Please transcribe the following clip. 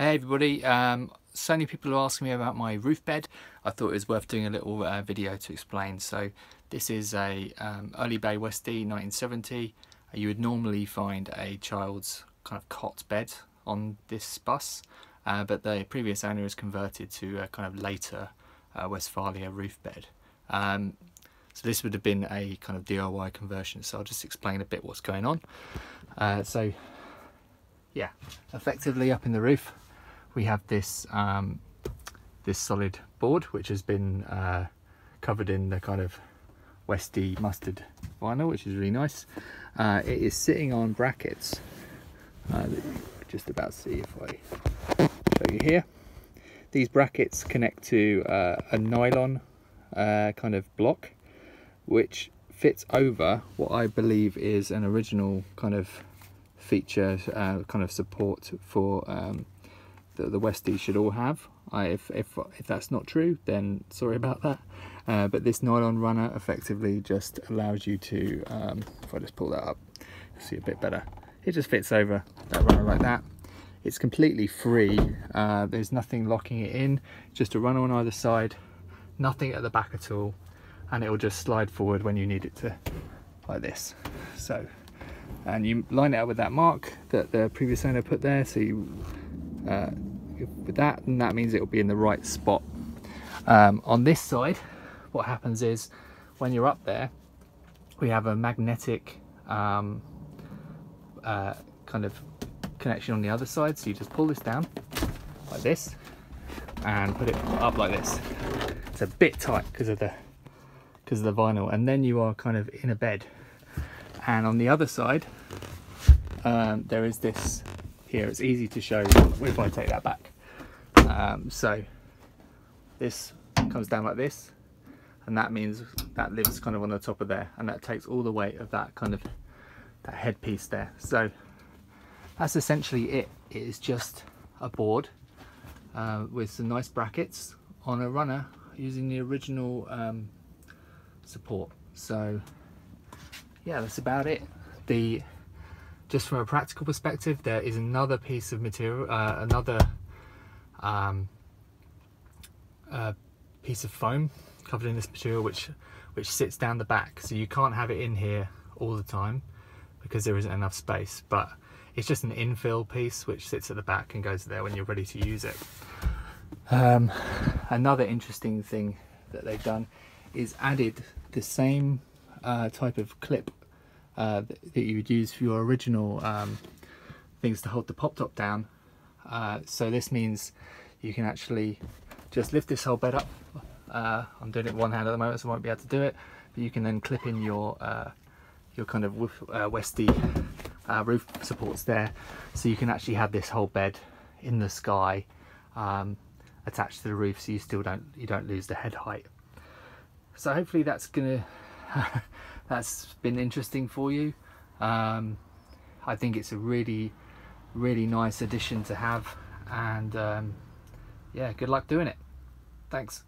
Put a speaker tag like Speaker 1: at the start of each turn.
Speaker 1: Hey everybody, um, so many people are asking me about my roof bed. I thought it was worth doing a little uh, video to explain. So this is a um, early Bay Westie 1970. You would normally find a child's kind of cot bed on this bus, uh, but the previous owner has converted to a kind of later uh, Westfalia roof bed. Um, so this would have been a kind of DIY conversion. So I'll just explain a bit what's going on. Uh, so yeah, effectively up in the roof, we have this um, this solid board which has been uh, covered in the kind of Westy mustard vinyl which is really nice. Uh, it is sitting on brackets uh, just about see if I show you here. These brackets connect to uh, a nylon uh, kind of block which fits over what I believe is an original kind of feature uh, kind of support for um, that the Westies should all have. I, if, if, if that's not true, then sorry about that. Uh, but this nylon runner effectively just allows you to, um, if I just pull that up, see a bit better. It just fits over that runner like that. It's completely free. Uh, there's nothing locking it in, just a runner on either side, nothing at the back at all. And it will just slide forward when you need it to, like this. So, and you line it up with that mark that the previous owner put there. So you, uh, with that and that means it will be in the right spot. Um, on this side what happens is when you're up there we have a magnetic um, uh, kind of connection on the other side. So you just pull this down like this and put it up like this. It's a bit tight because of the because of the vinyl. And then you are kind of in a bed. And on the other side um, there is this here. It's easy to show if I take that back. Um, so this comes down like this and that means that lives kind of on the top of there and that takes all the weight of that kind of that headpiece there. So that's essentially it. It is just a board uh, with some nice brackets on a runner using the original um, support. So yeah that's about it. The just from a practical perspective, there is another piece of material, uh, another um, uh, piece of foam covered in this material which which sits down the back. So you can't have it in here all the time because there isn't enough space. But it's just an infill piece which sits at the back and goes there when you're ready to use it. Um, another interesting thing that they've done is added the same uh, type of clip uh, that you would use for your original um, things to hold the pop top down. Uh, so this means you can actually just lift this whole bed up. Uh, I'm doing it one hand at the moment so I won't be able to do it. But you can then clip in your uh, your kind of uh, Westie uh, roof supports there. So you can actually have this whole bed in the sky um, attached to the roof so you still don't you don't lose the head height. So hopefully that's gonna that's been interesting for you. Um, I think it's a really, really nice addition to have and um, yeah, good luck doing it. Thanks.